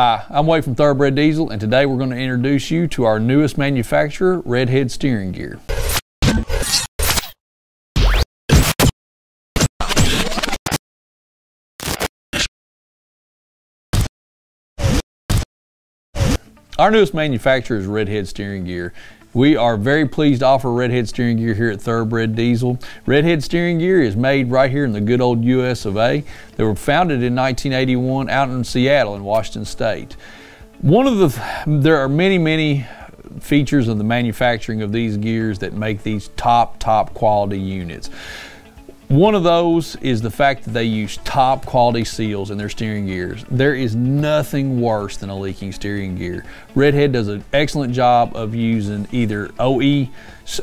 Hi, I'm Wade from Thoroughbred Diesel, and today we're going to introduce you to our newest manufacturer, Redhead Steering Gear. Our newest manufacturer is Redhead Steering Gear. We are very pleased to offer Redhead Steering Gear here at Thoroughbred Diesel. Redhead Steering Gear is made right here in the good old US of A. They were founded in 1981 out in Seattle in Washington State. One of the, there are many, many features of the manufacturing of these gears that make these top, top quality units. One of those is the fact that they use top quality seals in their steering gears. There is nothing worse than a leaking steering gear. Redhead does an excellent job of using either OE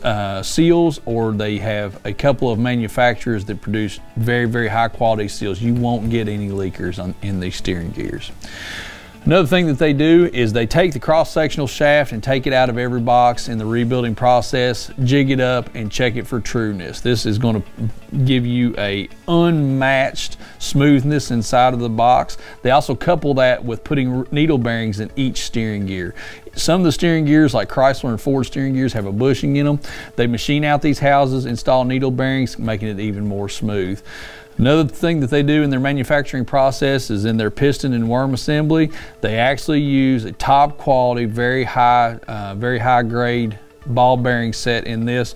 uh, seals or they have a couple of manufacturers that produce very, very high quality seals. You won't get any leakers on, in these steering gears. Another thing that they do is they take the cross-sectional shaft and take it out of every box in the rebuilding process, jig it up and check it for trueness. This is going to give you a unmatched smoothness inside of the box. They also couple that with putting needle bearings in each steering gear. Some of the steering gears like Chrysler and Ford steering gears have a bushing in them. They machine out these houses, install needle bearings, making it even more smooth. Another thing that they do in their manufacturing process is in their piston and worm assembly, they actually use a top quality, very high, uh, very high grade ball bearing set in this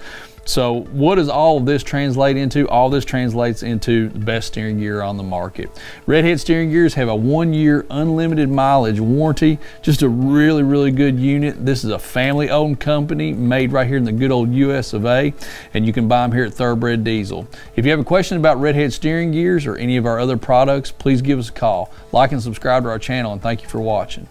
so what does all of this translate into? All this translates into the best steering gear on the market. Redhead steering gears have a one year unlimited mileage warranty. Just a really, really good unit. This is a family owned company made right here in the good old US of A and you can buy them here at Thoroughbred Diesel. If you have a question about Redhead steering gears or any of our other products, please give us a call. Like and subscribe to our channel and thank you for watching.